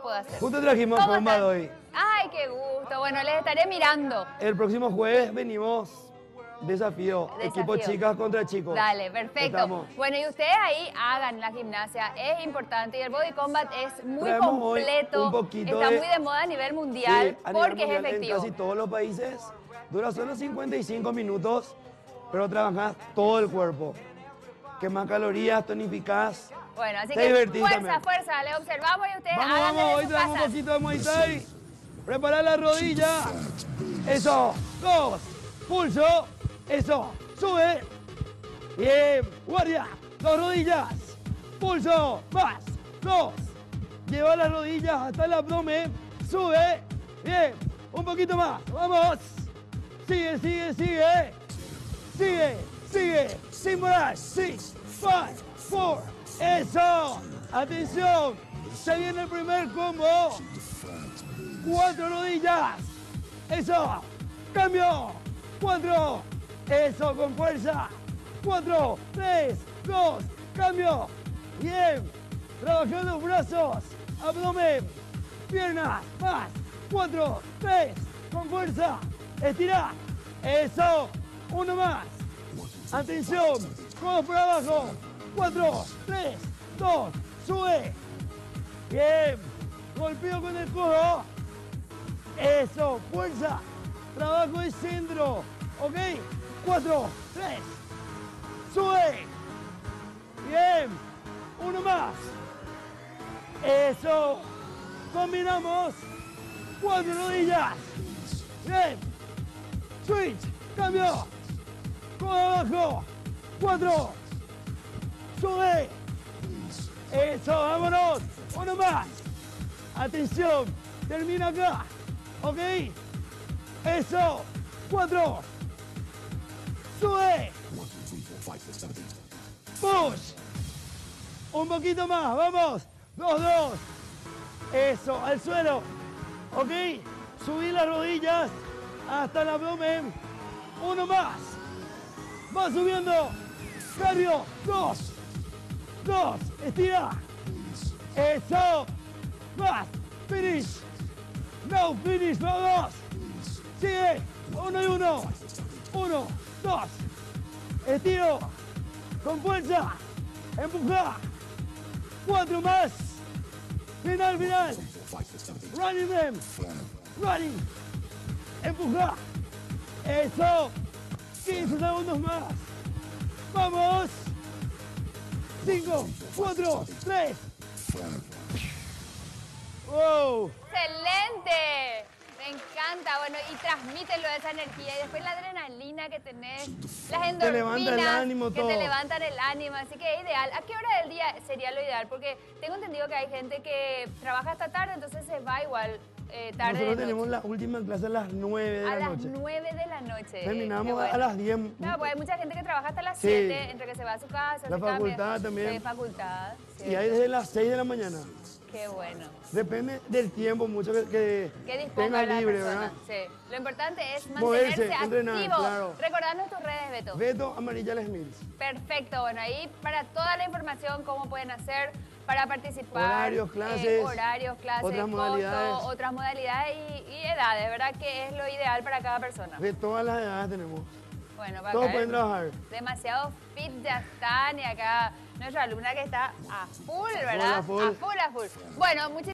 puedo hacer. Justo trajimos ¿Cómo combat están? hoy. Ay, qué gusto. Bueno, les estaré mirando. El próximo jueves venimos. Desafío. Equipo chicas contra chicos. Dale, perfecto. Estamos. Bueno, y ustedes ahí hagan la gimnasia, es importante. Y el body combat es muy Traemos completo. un poquito está de- muy de moda a nivel mundial Sí, a nivel porque es mundial efectivo. En casi todos los países dura solo 55 minutos, pero trabajas todo el cuerpo. Quemas calorías, tonificás. Bueno, así Te que divertís fuerza, también. fuerza. Le observamos y ustedes Vamos, vamos, hoy traemos un poquito de Muay Thai. Prepara la rodilla. Eso, dos, pulso. Eso, sube. Bien, guardia, dos rodillas. Pulso, más, dos. Lleva las rodillas hasta el abdomen. Sube. Bien, un poquito más. Vamos. Sigue, sigue, sigue. Sigue, sigue, sin parar. Six, five, four. Eso. Atención. Se viene el primer combo. Cuatro rodillas. Eso. Cambio. Cuatro. Eso, con fuerza. Cuatro, tres, dos, cambio. Bien. Trabajando brazos, abdomen, piernas, más. Cuatro, tres, con fuerza. Estira. Eso. Uno más. Atención. Codos por abajo. Cuatro, tres, dos, sube. Bien. Golpeo con el codo. Eso, fuerza. Trabajo de centro. ¿Ok? Cuatro, tres. Sube. Bien. Uno más. Eso. Combinamos. Cuatro rodillas. Bien. Switch. Cambio. Codo abajo. Cuatro. Sube. Eso, vámonos. Uno más. Atención. Termina acá. ¿Ok? Eso. Cuatro. Sube. Push. Un poquito más. Vamos. Dos, dos. Eso. Al suelo. ¿Ok? Subí las rodillas hasta el abdomen. Uno más. Va subiendo. Cambio. Dos. Dos. Estira. Eso. Más. Finish. No, finish. Vamos. Sigue. Uno y uno. Uno. Dos. Estiro. Con fuerza. Empuja. Cuatro más. Final, final. Running them. Running. Empuja. Eso. 15 segundos más. Vamos. 5, 4, 3. Wow. ¡Excelente! Me encanta, bueno, y transmítelo esa energía. Y después la adrenalina que tenés, las endorfinas levanta el ánimo, que todo. te levantan el ánimo. Así que es ideal. ¿A qué hora del día sería lo ideal? Porque tengo entendido que hay gente que trabaja hasta tarde, entonces se va igual eh, tarde. Nosotros de tenemos noche. la última clase a las 9 de a la las noche. 9 de la noche. Terminamos bueno. a las 10. No, pues hay mucha gente que trabaja hasta las Sí. 7, entre que se va a su casa, La se cambia. facultad también. Sí, facultad. Y hay desde las 6 de la mañana. Qué bueno. Depende del tiempo mucho que, que Que tenga la libre, persona. ¿verdad? Sí. Lo importante es Moverse, mantenerse entrenar, activo. claro. Recordarnos tus redes, Beto. Beto Amarilla Les Mills. Perfecto. Bueno, ahí para toda la información, cómo pueden hacer para participar. Horarios, eh, clases, horarios, clases, otras costo, modalidades. otras modalidades y, y edades, ¿verdad? Que es lo ideal para cada persona. De todas las edades tenemos. Bueno, para Todos pueden trabajar. Demasiado fit ya están y acá nuestra alumna que está a full, ¿verdad? a full. A full, a full. Bueno, muchísimas